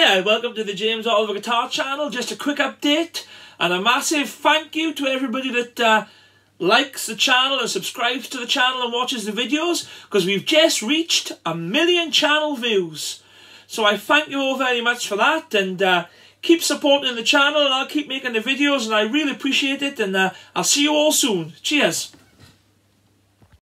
Hiya, welcome to the James Oliver Guitar channel. Just a quick update and a massive thank you to everybody that uh, likes the channel and subscribes to the channel and watches the videos because we've just reached a million channel views. So I thank you all very much for that and uh, keep supporting the channel and I'll keep making the videos and I really appreciate it and uh, I'll see you all soon. Cheers.